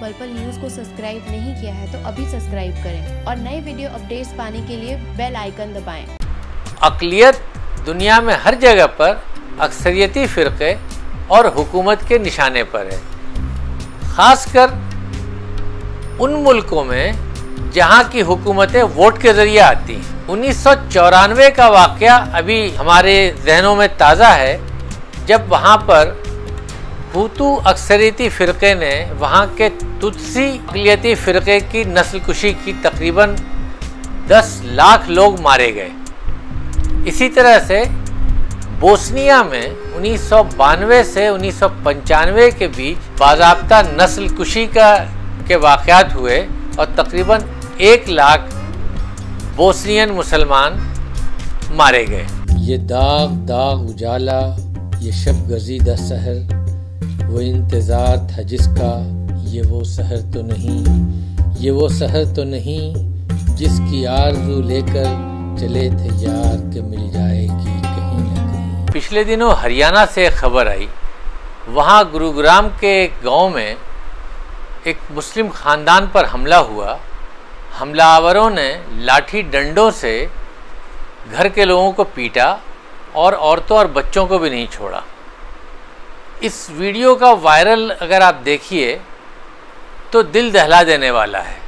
पल पल न्यूज़ को सब्सक्राइब नहीं किया है तो अभी सब्सक्राइब करें और नए वीडियो अपडेट्स पाने के लिए बेल आइकन दबाएँ। अकलियत दुनिया में हर जगह पर अक्सरियती फ़िरक़े और हुकूमत के निशाने पर है ख़ासकर उन मुल्कों में जहाँ की हुकूमतें वोट के ज़रिए आती हैं उन्नीस सौ चौरानवे का वाक़ अभी हमारे जहनों में ताज़ा है, जब वहाँ पर हुतू अक्सरियती फ़िरक़े ने वहाँ के तुदसी अकलीती फ़िरक़े की नस्ल कुशी की तकरीबन 10 लाख लोग मारे गए। इसी तरह से बोस्निया में उन्नीस सौ बानवे से उन्नीस सौ पंचानवे के बीच बाबा नस्ल कुशी का, के वाक़ात हुए और तकरीबन एक लाख बोस्नियन मुसलमान मारे गए। ये दाग दाग उजाला, ये शब गजीदा सहर वो इंतज़ार था जिसका, ये वो शहर तो नहीं, ये वो शहर तो नहीं, जिसकी आरज़ू लेकर चले थे यार के मिल जाएगी कहीं ना कहीं। पिछले दिनों हरियाणा से खबर आई, वहाँ गुरुग्राम के एक गाँव में एक मुस्लिम ख़ानदान पर हमला हुआ। हमलावरों ने लाठी डंडों से घर के लोगों को पीटा और औरतों और बच्चों को भी नहीं छोड़ा। इस वीडियो का वायरल अगर आप देखिए तो दिल दहला देने वाला है।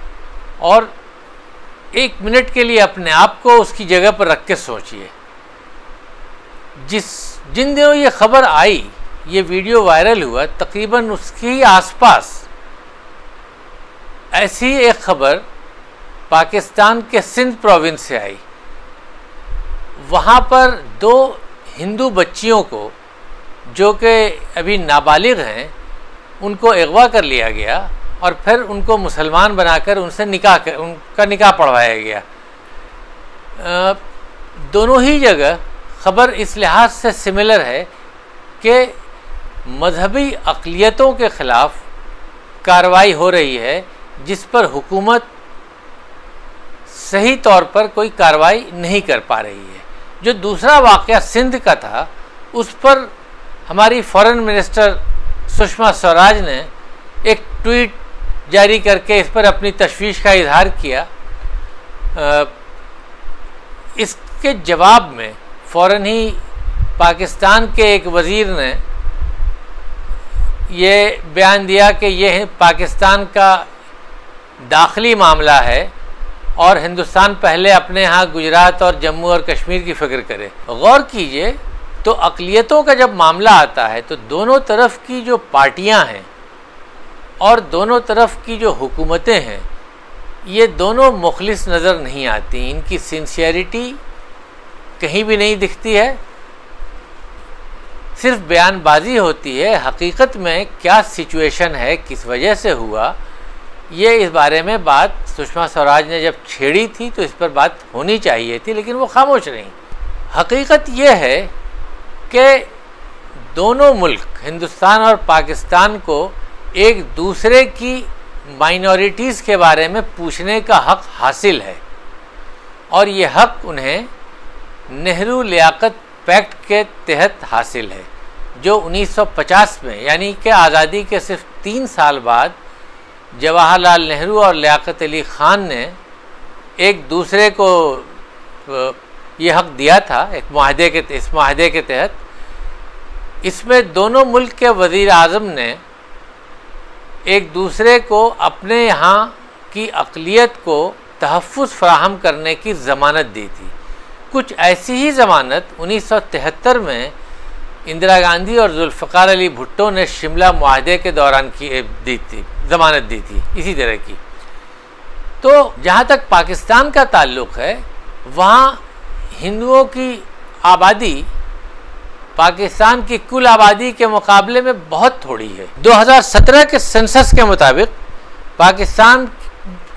और एक मिनट के लिए अपने आप को उसकी जगह पर रख के सोचिए। जिस, जिन दिनों ये खबर आई, ये वीडियो वायरल हुआ, तकरीबन उसके आसपास ऐसी एक खबर पाकिस्तान के सिंध प्रोविंस से आई। वहाँ पर दो हिंदू बच्चियों को जो कि अभी नाबालिग हैं, उनको अगवा कर लिया गया और फिर उनको मुसलमान बनाकर उनसे निकाह कर, उनका निकाह पढ़वाया गया। दोनों ही जगह ख़बर इस लिहाज से सिमिलर है कि मजहबी अकलीतों के ख़िलाफ़ कार्रवाई हो रही है, जिस पर हुकूमत सही तौर पर कोई कार्रवाई नहीं कर पा रही है। जो दूसरा वाक़ सिंध का था, उस पर हमारी फॉरेन मिनिस्टर सुषमा स्वराज ने एक ट्वीट जारी करके इस पर अपनी तशवीश का इजहार किया। इसके जवाब में फ़ौर ही पाकिस्तान के एक वज़ीर ने ये बयान दिया कि यह पाकिस्तान का दाखिली मामला है और हिंदुस्तान पहले अपने यहाँ गुजरात और जम्मू और कश्मीर की फ़िक्र करे। गौर कीजिए तो अकलीतों का जब मामला आता है तो दोनों तरफ़ की जो पार्टियाँ हैं और दोनों तरफ़ की जो हुकूमतें हैं, ये दोनों मुखलिस नज़र नहीं आती। इनकी सिंसियरिटी कहीं भी नहीं दिखती है। सिर्फ़ बयानबाजी होती है, हकीकत में क्या सिचुएशन है, किस वजह से हुआ, ये इस बारे में बात सुषमा स्वराज ने जब छेड़ी थी तो इस पर बात होनी चाहिए थी, लेकिन वो खामोश रहीं। हकीकत ये है कि दोनों मुल्क, हिंदुस्तान और पाकिस्तान को एक दूसरे की माइनॉरिटीज़ के बारे में पूछने का हक हासिल है। और ये हक उन्हें नेहरू लियाकत पैक्ट के तहत हासिल है, जो 1950 में, यानी कि आज़ादी के सिर्फ़ तीन साल बाद, जवाहरलाल नेहरू और लियाकत अली ख़ान ने एक दूसरे को ये हक दिया था एक माहदे के, इस माहदे के तहत। इसमें दोनों मुल्क के वज़ी अजम ने एक दूसरे को अपने यहाँ की अकलीत को तहफ़ फ्राहम करने की ज़मानत दी थी। कुछ ऐसी ही ज़मानत 1973 में इंदिरा गांधी और जुल्फ़ार अली भुट्टो ने शिमला माहदे के दौरान की दी थी, ज़मानत दी थी, इसी तरह की। तो जहाँ तक पाकिस्तान का ताल्लुक़ है, वहाँ हिंदुओं की आबादी पाकिस्तान की कुल आबादी के मुकाबले में बहुत थोड़ी है। 2017 के सेंसस के मुताबिक पाकिस्तान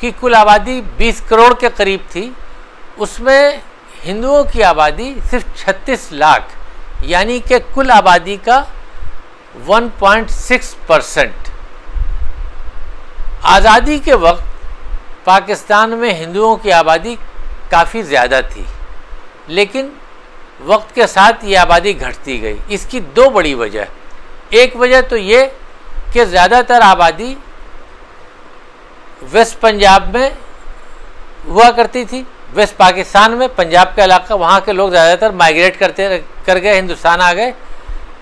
की कुल आबादी 20 करोड़ के करीब थी। उसमें हिंदुओं की आबादी सिर्फ़ 36 लाख, यानी कि कुल आबादी का 1.6 परसेंट। आज़ादी के वक्त पाकिस्तान में हिंदुओं की आबादी काफ़ी ज़्यादा थी। लेकिन वक्त के साथ ये आबादी घटती गई। इसकी दो बड़ी वजह। एक वजह तो ये कि ज़्यादातर आबादी वेस्ट पंजाब में हुआ करती थी। वेस्ट पाकिस्तान में, पंजाब का इलाका, वहाँ के लोग ज़्यादातर माइग्रेट करते कर गए, हिंदुस्तान आ गए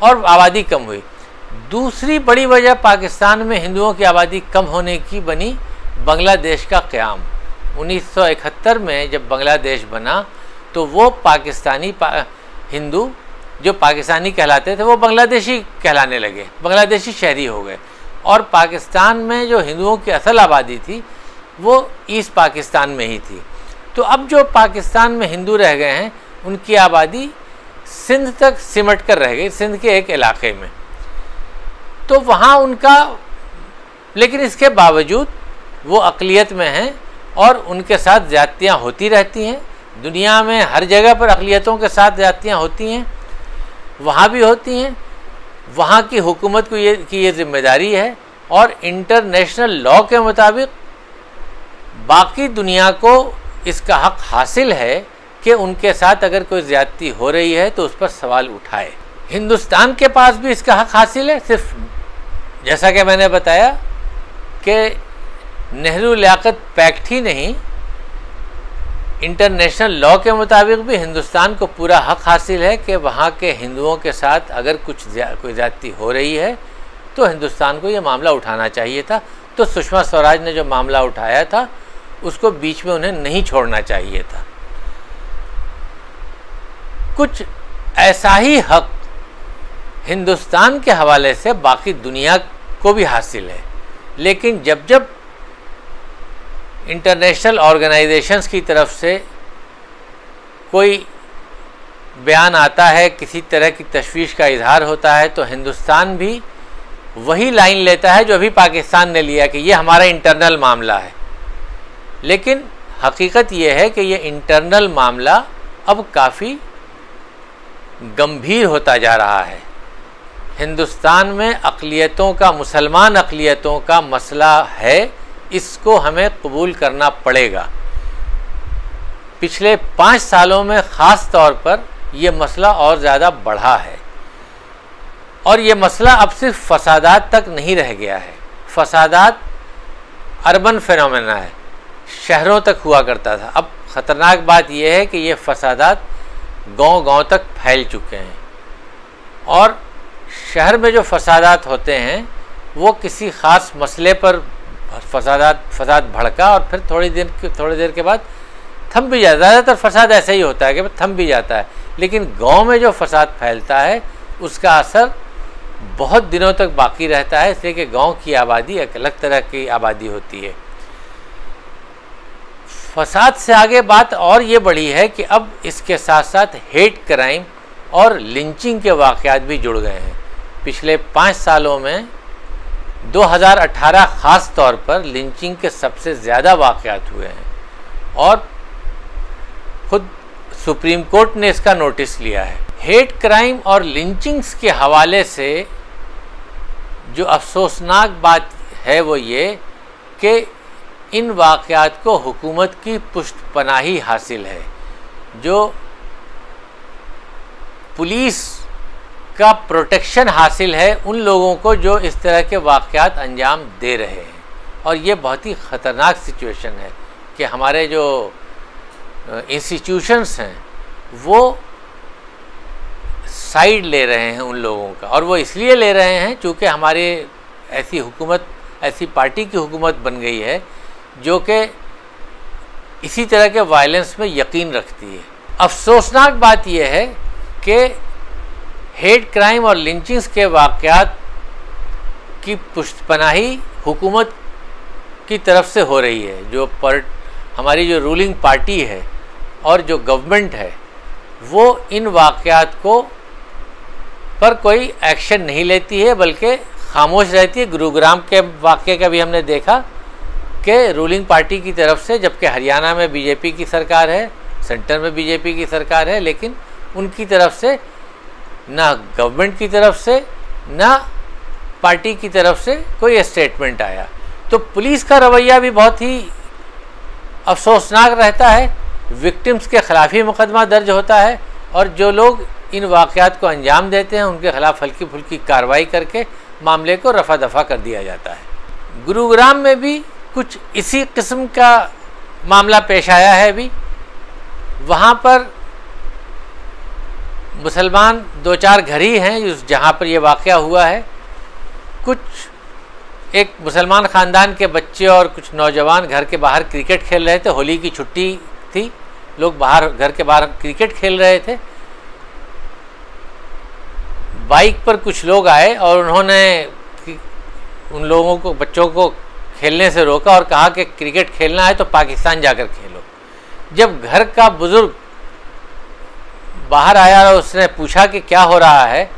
और आबादी कम हुई। दूसरी बड़ी वजह पाकिस्तान में हिंदुओं की आबादी कम होने की बनी, बांग्लादेश का क़्याम। 1971 में जब बांग्लादेश बना तो वो पाकिस्तानी पा, हिंदू जो पाकिस्तानी कहलाते थे वो बांग्लादेशी कहलाने लगे बांग्लादेशी शहरी हो गए। और पाकिस्तान में जो हिंदुओं की असल आबादी थी वो ईस्ट पाकिस्तान में ही थी। तो अब जो पाकिस्तान में हिंदू रह गए हैं उनकी आबादी सिंध तक सिमट कर रह गई सिंध के एक इलाके में। तो वहाँ उनका लेकिन इसके बावजूद वो अकलीत में हैं और उनके साथ ज़्यादतियाँ होती रहती हैं। दुनिया में हर जगह पर अकलीतों के साथ ज़्यादतियाँ होती हैं, वहाँ भी होती हैं, वहाँ की हुकूमत को ये, की ये ज़िम्मेदारी है और इंटरनेशनल लॉ के मुताबिक बाकी दुनिया को इसका हक हासिल है कि उनके साथ अगर कोई ज़्यादती हो रही है तो उस पर सवाल उठाए। हिंदुस्तान के पास भी इसका हक हासिल है, सिर्फ़ जैसा कि मैंने बताया कि नेहरू लियाकत पैक्ट ही नहीं इंटरनेशनल लॉ के मुताबिक भी हिंदुस्तान को पूरा हक हासिल है कि वहाँ के हिंदुओं के साथ अगर कुछ कोई ज़्यादती हो रही है तो हिंदुस्तान को ये मामला उठाना चाहिए था। तो सुषमा स्वराज ने जो मामला उठाया था, उसको बीच में उन्हें नहीं छोड़ना चाहिए था। कुछ ऐसा ही हक हिंदुस्तान के हवाले से बाकी दुनिया को भी हासिल है। लेकिन जब जब इंटरनेशनल ऑर्गेनाइजेशंस की तरफ़ से कोई बयान आता है, किसी तरह की तशवीश का इजहार होता है तो हिंदुस्तान भी वही लाइन लेता है जो अभी पाकिस्तान ने लिया कि ये हमारा इंटरनल मामला है। लेकिन हकीकत यह है कि ये इंटरनल मामला अब काफ़ी गंभीर होता जा रहा है। हिंदुस्तान में अकलीतों का, मुसलमान अकलीतों का मसला है इसको हमें कबूल करना पड़ेगा। पिछले पाँच सालों में ख़ास तौर पर यह मसला और ज़्यादा बढ़ा है। और ये मसला अब सिर्फ़ फसादात तक नहीं रह गया है। फसादात अर्बन फिनोमेना है। शहरों तक हुआ करता था। अब ख़तरनाक बात यह है कि ये फसादात गांव-गांव तक फैल चुके हैं। और शहर में जो फसादात होते हैं, वो किसी ख़ास मसले पर फसादात, फसाद भड़का और फिर थोड़ी देर थोड़ी देर के बाद थम भी जाता है ज़्यादातर फसाद ऐसा ही होता है कि थम भी जाता है। लेकिन गाँव में जो फसाद फैलता है, उसका असर बहुत दिनों तक बाकी रहता है, इसलिए कि गाँव की आबादी एक अलग तरह की आबादी होती है। फसाद से आगे बात और ये बढ़ी है कि अब इसके साथ साथ हेट क्राइम और लिंचिंग के वाक़ात भी जुड़ गए हैं। पिछले पाँच सालों में 2018 ख़ास तौर पर लिंचिंग के सबसे ज़्यादा वाक़ात हुए हैं और खुद सुप्रीम कोर्ट ने इसका नोटिस लिया है। हेट क्राइम और लिंचिंग्स के हवाले से जो अफसोसनाक बात है वो ये कि इन वाक़ात को हुकूमत की पुष्ट पनाही हासिल है, जो पुलिस का प्रोटेक्शन हासिल है उन लोगों को जो इस तरह के वाक़ात अंजाम दे रहे हैं। और ये बहुत ही ख़तरनाक सिचुएशन है कि हमारे जो इंस्टीट्यूशंस हैं, वो साइड ले रहे हैं उन लोगों का। और वो इसलिए ले रहे हैं चूँकि हमारे ऐसी हुकूमत, ऐसी पार्टी की हुकूमत बन गई है जो कि इसी तरह के वायलेंस में यकीन रखती है। अफसोसनाक बात यह है कि हेट क्राइम और लिंचिंग्स के वाक़ात की पुष्टपनाही हुकूमत की तरफ़ से हो रही है, जो पर, हमारी जो रूलिंग पार्टी है और जो गवर्नमेंट है, वो इन वाक़ात को पर कोई एक्शन नहीं लेती है, बल्कि खामोश रहती है। गुरुग्राम के वाक़े का भी हमने देखा कि रूलिंग पार्टी की तरफ़ से, जबकि हरियाणा में बीजेपी की सरकार है, सेंटर में बीजेपी की सरकार है, लेकिन उनकी तरफ़ से ना गवर्नमेंट की तरफ़ से, ना पार्टी की तरफ़ से कोई स्टेटमेंट आया। तो पुलिस का रवैया भी बहुत ही अफसोसनाक रहता है। विक्टिम्स के ख़िलाफ़ ही मुकदमा दर्ज होता है और जो लोग इन वाक़ात को अंजाम देते हैं, उनके ख़िलाफ़ हल्की फुल्की कार्रवाई करके मामले को रफा दफ़ा कर दिया जाता है। गुरुग्राम में भी कुछ इसी किस्म का मामला पेश आया है अभी। वहाँ पर मुसलमान दो चार घर ही हैं, उस जहाँ पर ये वाक़ हुआ है। कुछ एक मुसलमान ख़ानदान के बच्चे और कुछ नौजवान घर के बाहर क्रिकेट खेल रहे थे। होली की छुट्टी थी। लोग बाहर, घर के बाहर क्रिकेट खेल रहे थे। बाइक पर कुछ लोग आए और उन्होंने उन लोगों को, बच्चों को खेलने से रोका और कहा कि क्रिकेट खेलना है तो पाकिस्तान जाकर खेलो। जब घर का बुज़ुर्ग बाहर आया और उसने पूछा कि क्या हो रहा है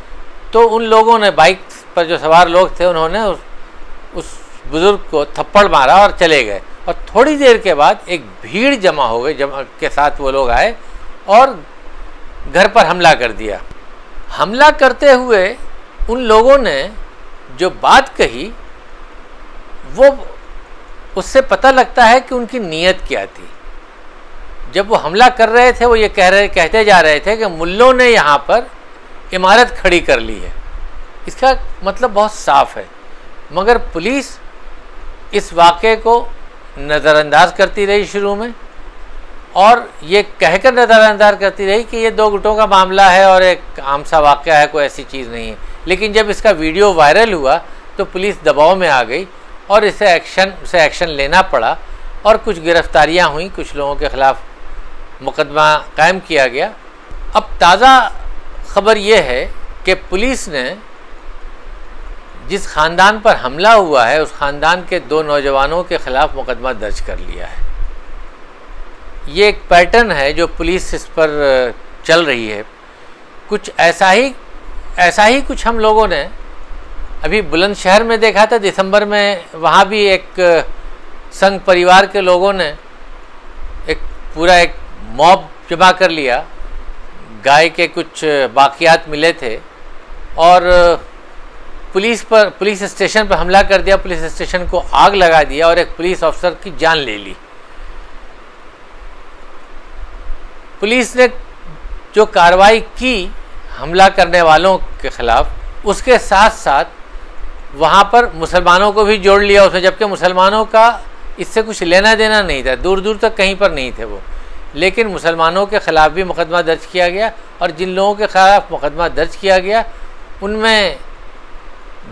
तो उन लोगों ने बाइक पर जो सवार लोग थे उन्होंने उस, उस बुज़ुर्ग को थप्पड़ मारा और चले गए। और थोड़ी देर के बाद एक भीड़ जमा हो गई जमा के साथ वो लोग आए और घर पर हमला कर दिया। हमला करते हुए उन लोगों ने जो बात कही वो उससे पता लगता है कि उनकी नीयत क्या थी। जब वो हमला कर रहे थे, वो ये कह रहे, कहते जा रहे थे कि मुल्लों ने यहाँ पर इमारत खड़ी कर ली है। इसका मतलब बहुत साफ़ है। मगर पुलिस इस वाक़े को नज़रअंदाज करती रही शुरू में और ये कहकर नज़रअंदाज करती रही कि ये दो गुटों का मामला है और एक आम सा वाक़ है, कोई ऐसी चीज़ नहीं है। लेकिन जब इसका वीडियो वायरल हुआ तो पुलिस दबाव में आ गई और इसे एक्शन से एक्शन लेना पड़ा और कुछ गिरफ्तारियाँ हुई कुछ लोगों के ख़िलाफ़। मुकदमा कायम किया गया। अब ताज़ा खबर यह है कि पुलिस ने जिस ख़ानदान पर हमला हुआ है, उस ख़ानदान के दो नौजवानों के ख़िलाफ़ मुकदमा दर्ज कर लिया है। ये एक पैटर्न है जो पुलिस इस पर चल रही है। कुछ ऐसा ही ऐसा ही कुछ हम लोगों ने अभी बुलंदशहर में देखा था, दिसंबर में वहाँ भी एक संघ परिवार के लोगों ने एक पूरा एक मॉब जमा कर लिया। गाय के कुछ बाकियात मिले थे और पुलिस पर, पुलिस स्टेशन पर हमला कर दिया। पुलिस स्टेशन को आग लगा दिया और एक पुलिस अफसर की जान ले ली। पुलिस ने जो कार्रवाई की हमला करने वालों के ख़िलाफ़, उसके साथ साथ वहाँ पर मुसलमानों को भी जोड़ लिया उसमें जबकि मुसलमानों का इससे कुछ लेना देना नहीं था। दूर दूर तक कहीं पर नहीं थे वो। लेकिन मुसलमानों के ख़िलाफ़ भी मुकदमा दर्ज किया गया और जिन लोगों के ख़िलाफ़ मुकदमा दर्ज किया गया, उनमें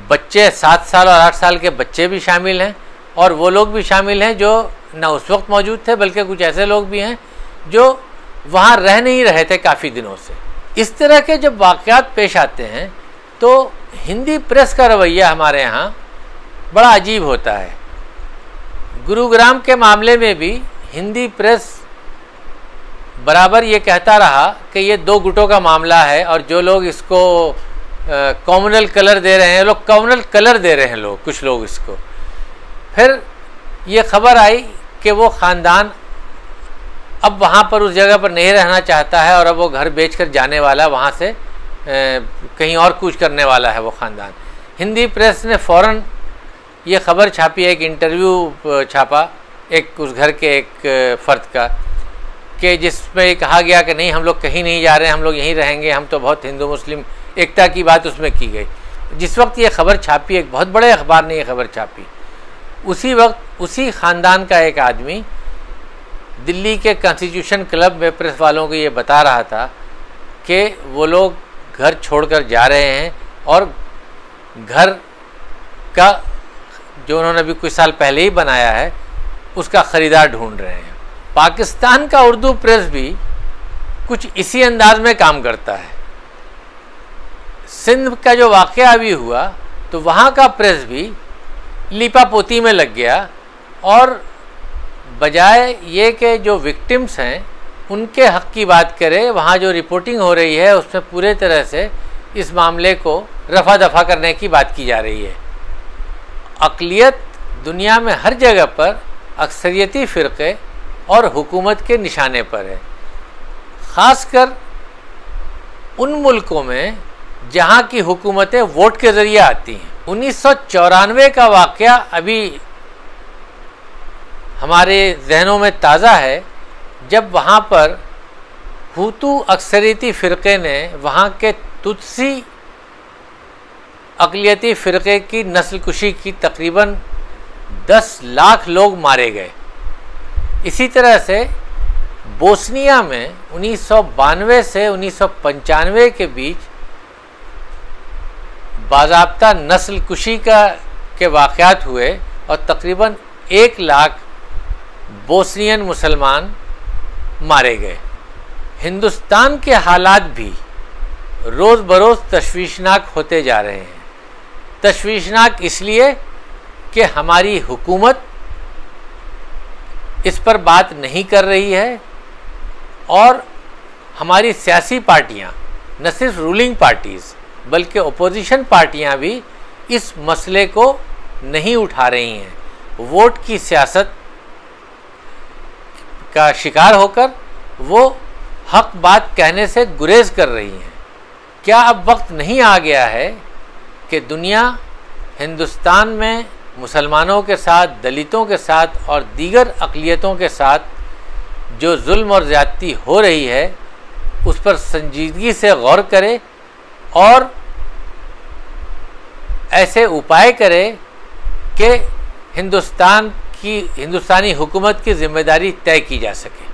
बच्चे सात साल और आठ साल के बच्चे भी शामिल हैं और वो लोग भी शामिल हैं जो ना उस वक्त मौजूद थे, बल्कि कुछ ऐसे लोग भी हैं जो वहाँ रह नहीं रहे थे काफ़ी दिनों से। इस तरह के जब वाक़ात पेश आते हैं तो हिंदी प्रेस का रवैया हमारे यहाँ बड़ा अजीब होता है। गुरुग्राम के मामले में भी हिंदी प्रेस बराबर ये कहता रहा कि ये दो गुटों का मामला है और जो लोग इसको कॉमनल कलर दे रहे हैं लोग कॉमनल कलर दे रहे हैं लोग कुछ लोग इसको। फिर ये खबर आई कि वो ख़ानदान अब वहाँ पर उस जगह पर नहीं रहना चाहता है और अब वो घर बेच कर जाने वाला वहाँ से ए, कहीं और कुछ करने वाला है वो ख़ानदान। हिंदी प्रेस ने फ़ौर ये खबर छापी एक इंटरव्यू छापा एक उस घर के एक फ़र्द का। कि जिसमें कहा गया कि नहीं, हम लोग कहीं नहीं जा रहे हैं हम लोग यहीं रहेंगे, हम तो बहुत हिंदू, मुस्लिम, एकता की बात उसमें की गई। जिस वक्त ये खबर छापी, एक बहुत बड़े अखबार ने ये खबर छापी। उसी वक्त, उसी ख़ानदान का एक आदमी दिल्ली के कॉन्स्टिट्यूशन क्लब में प्रेस वालों को ये बता रहा था कि वो लोग घर छोड़कर जा रहे हैं और घर का, जो उन्होंने अभी कुछ साल पहले ही बनाया है, उसका ख़रीदार ढूंढ रहे हैं। पाकिस्तान का उर्दू प्रेस भी कुछ इसी अंदाज में काम करता है। सिंध का जो वाक़ अभी हुआ तो वहाँ का प्रेस भी लिपा पोती में लग गया और बजाय ये कि जो विक्टिम्स हैं, उनके हक की बात करें, वहाँ जो रिपोर्टिंग हो रही है, उसमें पूरे तरह से इस मामले को रफा दफ़ा करने की बात की जा रही है। अकलीत दुनिया में हर जगह पर अक्सरियती फ़िरक़े और हुकूमत के निशाने पर है। ख़ासकर उन मुल्कों में जहाँ की हुकूमतें वोट के ज़रिए आती हैं। उन्नीस का वाक़ अभी हमारे जहनों में ताज़ा है, जब वहाँ पर हुतू अक्सरीती फ़िरक़े ने वहाँ के तुदसी अकलीती फ़िरक़े की नस्ल कुशी की तकरीबन 10 लाख लोग मारे गए। इसी तरह से बोस्निया में उन्नीस सौ बानवे से उन्नीस सौ पंचानवे के बीच बाजाबता नस्ल कुशी का, के वाक़ात हुए और तकरीबन एक लाख बोस्नियन मुसलमान मारे गए। हिंदुस्तान के हालात भी रोज़ बरोज़ तशवीशनाक होते जा रहे हैं। तशवीशनाक इसलिए कि हमारी हुकूमत इस पर बात नहीं कर रही है और हमारी सियासी पार्टियाँ, न सिर्फ़ रूलिंग पार्टीज़ बल्कि अपोजिशन पार्टियाँ भी इस मसले को नहीं उठा रही हैं। वोट की सियासत का शिकार होकर वो हक बात कहने से गुरेज कर रही हैं। क्या अब वक्त नहीं आ गया है कि दुनिया हिंदुस्तान में मुसलमानों के साथ, दलितों के साथ और दीगर अकलीतों के साथ जो जुल्म और ज़्यादती हो रही है, उस पर संजीदगी से गौर करे और ऐसे उपाय करे कि हिंदुस्तान की, हिंदुस्तानी हुकूमत की ज़िम्मेदारी तय की जा सके।